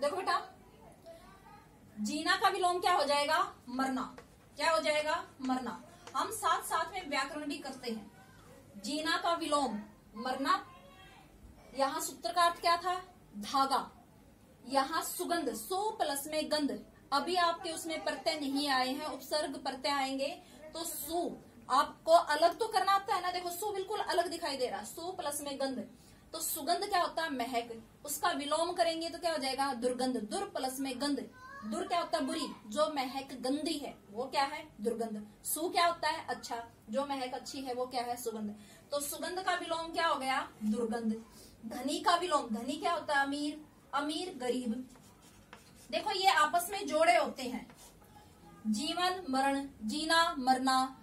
देखो बेटा, जीना का विलोम क्या हो जाएगा? मरना। क्या हो जाएगा? मरना। हम साथ साथ में व्याकरण भी करते हैं। जीना का विलोम, मरना। यहाँ सूत्र का अर्थ क्या था? धागा। यहाँ सुगंध, सो प्लस में गंध। अभी आपके उसमें प्रत्यय नहीं आए हैं, उपसर्ग प्रत्यय आएँगे तो सु। आपको अलग तो करना आता है ना? देखो, सु बिल्कुल अलग दिखाई दे रहा। सु प्लस में गंध। तो सुगंध क्या होता है? महक। उसका विलोम करेंगे तो क्या हो जाएगा? दुर्गंध। दुर प्लस में गंध। दुर क्या होता है? बुरी। जो महक गंदी है, वो क्या है? दुर्गंध। सु क्या होता है? अच्छा। जो महक अच्छी है, वो क्या है? सुगंध। तो सुगंध का विलोम क्या हो गया? दुर्गंध। धनी का विलोम। धनी क्या होता है? अमीर। अमीर, गरीब। देखो, ये आपस में जोड़े होते हैं। जीवन, मरण, जीना, मरना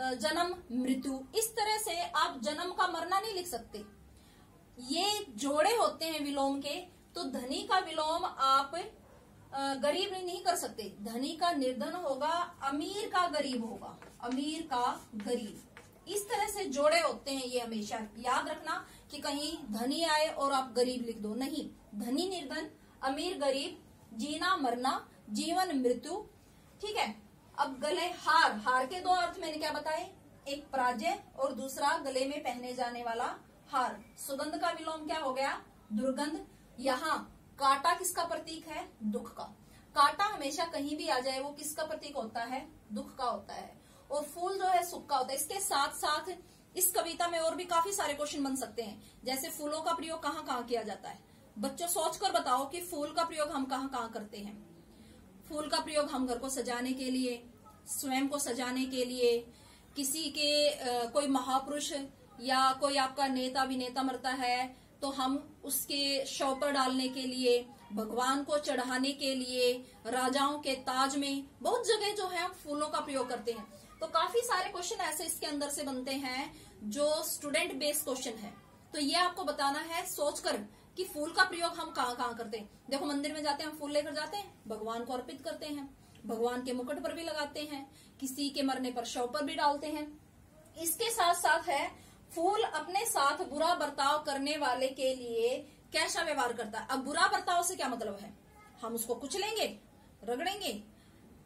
जन्म, मृत्यु। इस तरह से आप जन्म का मरना नहीं लिख सकते। ये जोड़े होते हैं विलोम के तो धनी का विलोम आप गरीब नहीं कर सकते। धनी का निर्धन होगा, अमीर का गरीब होगा। अमीर का गरीब। इस तरह से जोड़े होते हैं ये हमेशा। याद रखना कि कहीं धनी आए और आप गरीब लिख दो। नहीं। धनी निर्धन, अमीर गरीब, जीना, मरना, जीवन, मृत्यु। ठीक है? अब गले हार। हार के दो अर्थ मैंने क्या बताए? एक पराजय और दूसरा गले में पहने जाने वाला हार। सुगंध का विलोम क्या हो गया? दुर्गंध। यहाँ काटा किसका प्रतीक है? दुख का। कांटा हमेशा कहीं भी आ जाए वो किसका प्रतीक होता है? दुख का होता है। और फूल जो है सुख का होता है। इसके साथ साथ इस कविता में और भी काफ़ी सारे क्वेश्चन बन सकते हैं। जैसे फूलों का प्रयोग कहाँ कहाँ किया जाता है? बच्चों सोच कर बताओ कि फूल का प्रयोग हम कहाँ कहाँ करते हैं। फूल का प्रयोग हम घर को सजाने के लिए स्वयं को सजाने के लिए किसी के आ, कोई महापुरुष या कोई आपका नेता अभिनेता मरता है तो हम उसके शव पर डालने के लिए, भगवान को चढ़ाने के लिए, राजाओं के ताज में बहुत जगह जो है हम फूलों का प्रयोग करते हैं। तो काफ़ी सारे क्वेश्चन ऐसे इसके अंदर से बनते हैं, जो स्टूडेंट बेस्ड क्वेश्चन है। तो ये आपको बताना है, सोचकर कि फूल का प्रयोग हम कहाँ कहाँ करते हैं। देखो, मंदिर में जाते हैं, हम फूल लेकर जाते हैं, भगवान को अर्पित करते हैं, भगवान के मुकुट पर भी लगाते हैं, किसी के मरने पर शव पर भी डालते हैं। इसके साथ साथ है फूल अपने साथ बुरा बर्ताव करने वाले के लिए कैसा व्यवहार करता है? अब बुरा बर्ताव से क्या मतलब है? हम उसको कुचलेंगे रगड़ेंगे।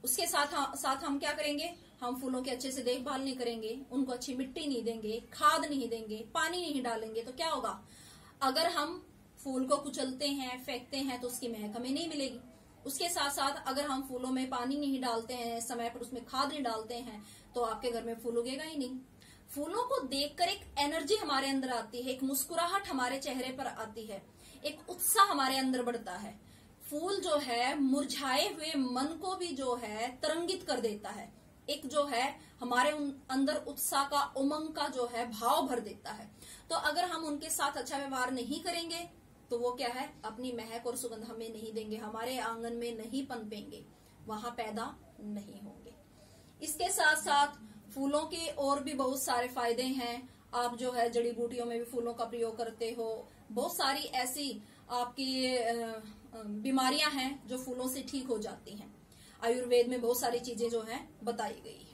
उसके साथ साथ हम क्या करेंगे? हम फूलों की अच्छे से देखभाल नहीं करेंगे, उनको अच्छी मिट्टी नहीं देंगे, खाद नहीं देंगे, पानी नहीं डालेंगे तो क्या होगा? अगर हम फूल को कुचलते हैं, फेंकते हैं तो उसकी महक हमें नहीं मिलेगी। उसके साथ साथ अगर हम फूलों में पानी नहीं डालते हैं, समय पर उसमें खाद नहीं डालते हैं तो आपके घर में फूल उगेगा ही नहीं। फूलों को देखकर एक एनर्जी हमारे अंदर आती है, एक मुस्कुराहट हमारे चेहरे पर आती है, एक उत्साह हमारे अंदर बढ़ता है। फूल जो है, मुरझाए हुए मन को भी जो है, तरंगित कर देता है। एक जो है, हमारे अंदर उत्साह का, उमंग का जो है, भाव भर देता है। तो अगर हम उनके साथ अच्छा व्यवहार नहीं करेंगे तो वो क्या है, अपनी महक और सुगंध हमें नहीं देंगे, हमारे आँगन में नहीं पनपेंगे, वहाँ पैदा नहीं होंगे। इसके साथ साथ फूलों के और भी बहुत सारे फ़ायदे हैं। आप जो है जड़ी बूटियों में भी फूलों का प्रयोग करते हो। बहुत सारी ऐसी आपकी बीमारियाँ हैं जो फूलों से ठीक हो जाती हैं। आयुर्वेद में बहुत सारी चीज़ें जो है बताई गई है।